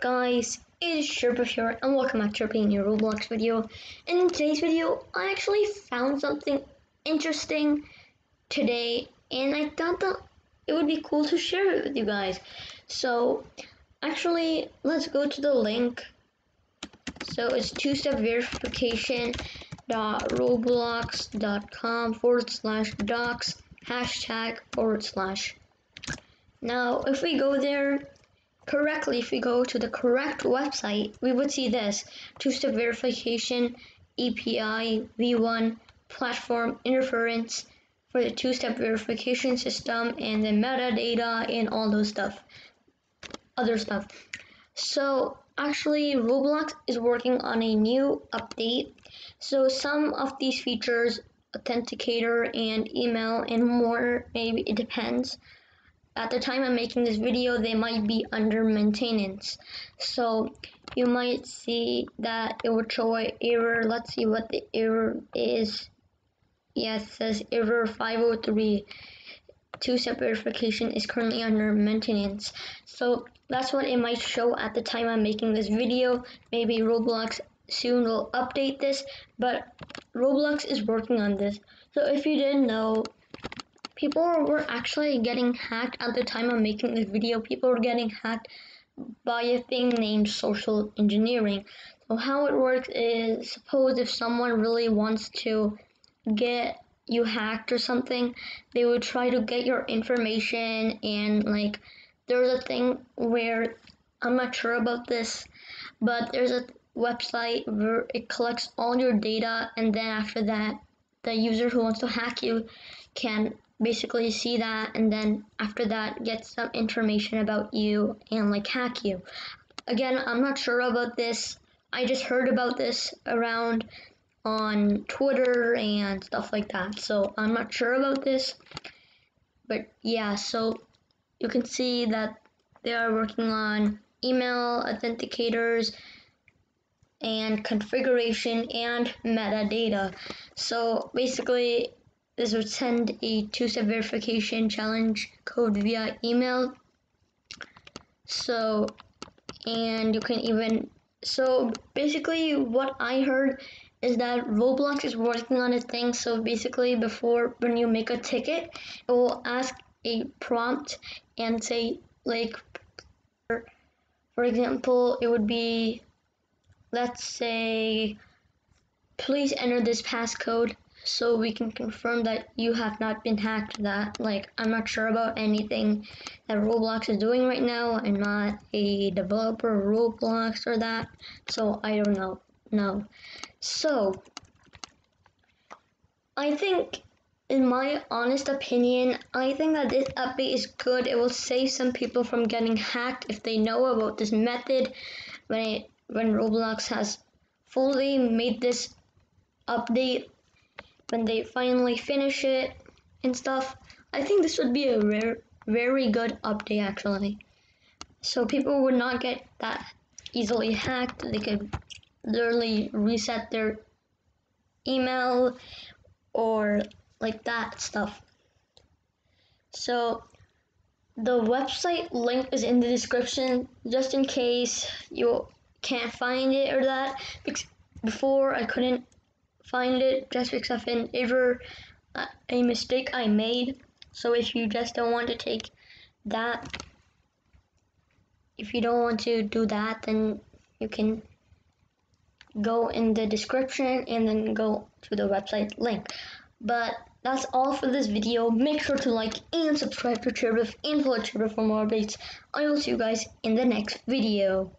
guys, it's Sherpa here and welcome back to being your Roblox video. In today's video, I actually found something interesting today and I thought that it would be cool to share it with you guys. So, actually, let's go to the link. So it's two-step verification dot roblox.com forward slash docs hashtag forward slash. Now, if we go there, correctly, if we go to the correct website, we would see this two-step verification, API, V1, platform interference for the two-step verification system and the metadata and all those stuff, other stuff. So actually Roblox is working on a new update. So some of these features, authenticator and email and more, maybe it depends at the time I'm making this video, they might be under maintenance. So you might see that it will show an error. Let's see what the error is. Yes, it says error 503. Two-step verification is currently under maintenance. So that's what it might show at the time I'm making this video. Maybe Roblox soon will update this, but Roblox is working on this. So if you didn't know, people were actually getting hacked at the time of making this video. People were getting hacked by a thing named social engineering. So how it works is suppose if someone really wants to get you hacked or something, they would try to get your information and like there's a thing where I'm not sure about this, but there's a website where it collects all your data and then after that the user who wants to hack you can basically see that and then after that get some information about you and like hack you. Again, I'm not sure about this. I just heard about this around on Twitter and stuff like that. So I'm not sure about this. But yeah, so you can see that they are working on email authenticators and configuration and metadata. So basically this would send a two-step verification challenge code via email. So, and you can even, so basically what I heard is that Roblox is working on a thing. So basically before, when you make a ticket, it will ask a prompt and say like, for, for example, it would be, let's say, please enter this passcode so we can confirm that you have not been hacked that like I'm not sure about anything that Roblox is doing right now. I'm not a developer of Roblox or that so I don't know. No. So I think in my honest opinion I think that this update is good. It will save some people from getting hacked if they know about this method when it when Roblox has fully made this update when they finally finish it and stuff. I think this would be a rare, very good update actually. So people would not get that easily hacked. They could literally reset their email or like that stuff. So the website link is in the description just in case you can't find it or that. because Before I couldn't find it just because of an error, a mistake I made. So if you just don't want to take that, if you don't want to do that, then you can go in the description and then go to the website link. But that's all for this video. Make sure to like and subscribe to chairbf and follow chairbf for more updates. I will see you guys in the next video.